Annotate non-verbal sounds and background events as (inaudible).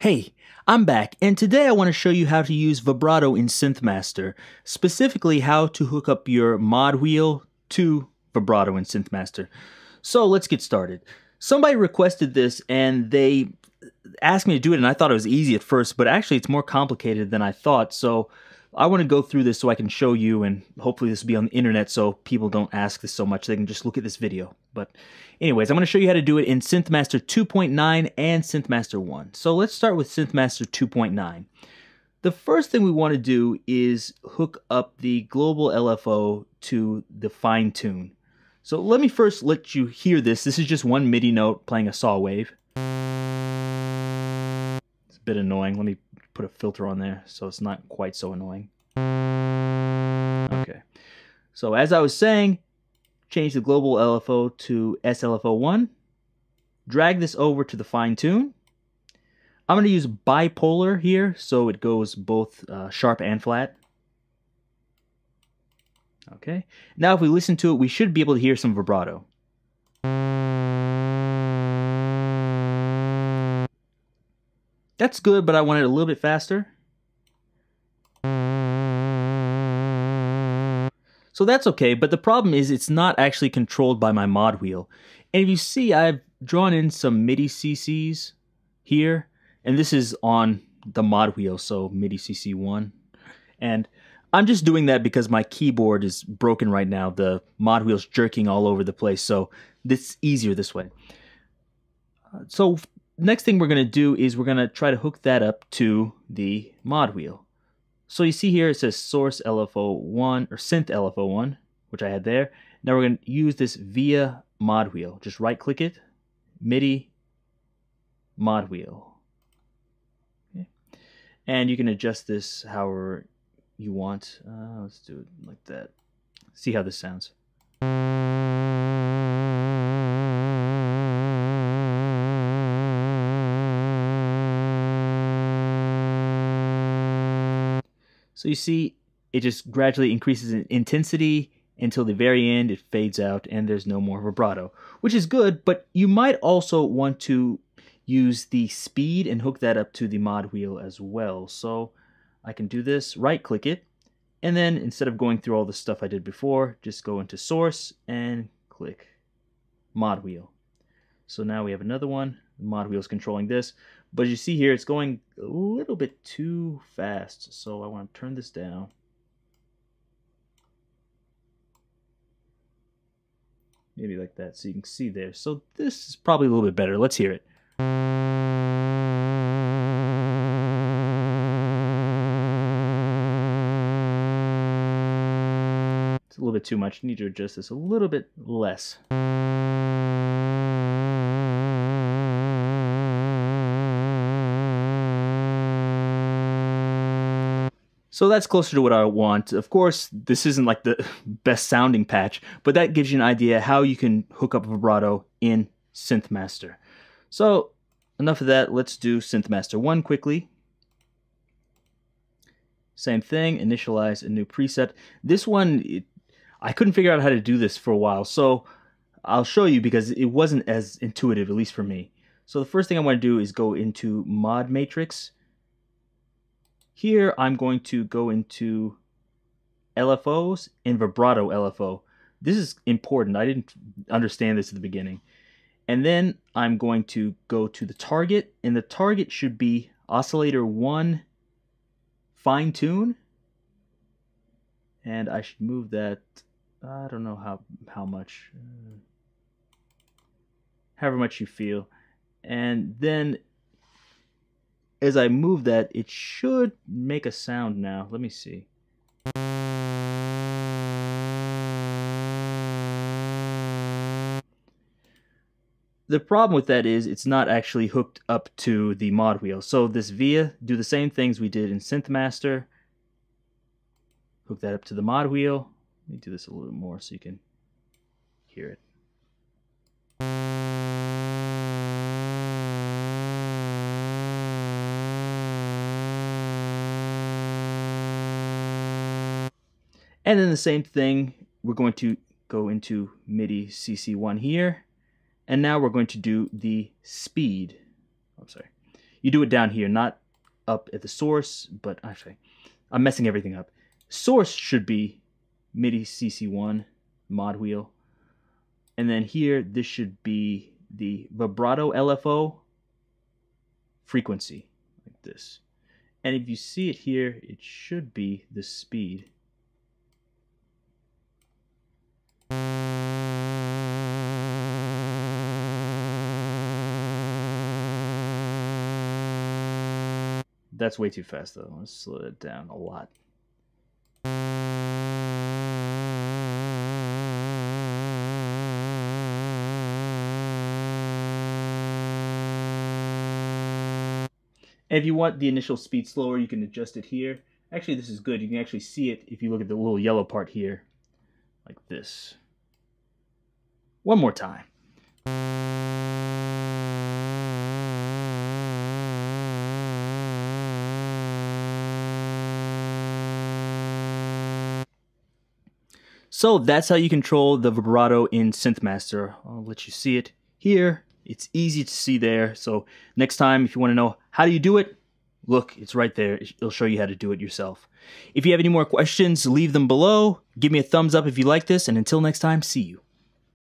Hey, I'm back, and today I want to show you how to use vibrato in SynthMaster, specifically how to hook up your mod wheel to vibrato in SynthMaster. So let's get started. Somebody requested this and they asked me to do it, and I thought it was easy at first, but actually it's more complicated than I thought. So I want to go through this so I can show you, and hopefully this will be on the internet so people don't ask this so much. They can just look at this video. But anyways, I'm going to show you how to do it in SynthMaster 2.9 and SynthMaster 1. So let's start with SynthMaster 2.9. The first thing we want to do is hook up the global LFO to the fine tune. So let me first let you hear this. This is just one MIDI note playing a saw wave. It's a bit annoying. Let me put a filter on there so it's not quite so annoying. Okay. So as I was saying, change the global LFO to SLFO1. Drag this over to the fine tune. I'm going to use bipolar here so it goes both uh, sharp and flat. Okay. Now if we listen to it, we should be able to hear some vibrato. That's good, but I want it a little bit faster. So that's okay, but the problem is it's not actually controlled by my mod wheel. And if you see, I've drawn in some MIDI CCs here, and this is on the mod wheel, so MIDI CC1. And I'm just doing that because my keyboard is broken right now. The mod wheel's jerking all over the place, so it's easier this way. Uh, so next thing we're going to do is we're going to try to hook that up to the mod wheel. So you see here it says source LFO1 or synth LFO1, which I had there. Now we're going to use this via mod wheel. Just right click it, MIDI mod wheel. Okay. And you can adjust this however you want. Uh, let's do it like that. See how this sounds. So you see, it just gradually increases in intensity until the very end it fades out and there's no more vibrato, which is good, but you might also want to use the speed and hook that up to the mod wheel as well. So I can do this, right click it, and then instead of going through all the stuff I did before, just go into source and click mod wheel. So now we have another one. Mod wheel is controlling this. But you see here, it's going a little bit too fast. So I want to turn this down. Maybe like that, so you can see there. So this is probably a little bit better. Let's hear it. It's a little bit too much. You need to adjust this a little bit less. So that's closer to what I want. Of course, this isn't like the (laughs) best sounding patch, but that gives you an idea how you can hook up vibrato in SynthMaster. So enough of that. Let's do SynthMaster 1 quickly. Same thing, initialize a new preset. This one, it, I couldn't figure out how to do this for a while, so I'll show you because it wasn't as intuitive, at least for me. So the first thing I want to do is go into Mod Matrix here I'm going to go into LFOs and vibrato LFO. This is important. I didn't understand this at the beginning. And then I'm going to go to the target, and the target should be oscillator 1 fine tune. And I should move that, I don't know how, how much, uh, however much you feel. And then as I move that, it should make a sound now. Let me see. The problem with that is it's not actually hooked up to the mod wheel. So this via, do the same things we did in SynthMaster. Hook that up to the mod wheel. Let me do this a little more so you can hear it. And then the same thing, we're going to go into MIDI CC1 here. And now we're going to do the speed. Oh, I'm sorry. You do it down here, not up at the source, but actually, I'm messing everything up. Source should be MIDI CC1 mod wheel. And then here, this should be the vibrato LFO frequency, like this. And if you see it here, it should be the speed. That's way too fast though. Let's slow it down a lot. If you want the initial speed slower, you can adjust it here. Actually, this is good. You can actually see it if you look at the little yellow part here, like this. One more time. So that's how you control the vibrato in SynthMaster. I'll let you see it here. It's easy to see there. So next time, if you want to know how do you do it, look, it's right there. It'll show you how to do it yourself. If you have any more questions, leave them below. Give me a thumbs up if you like this. And until next time, see you.